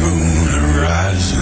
moon horizon.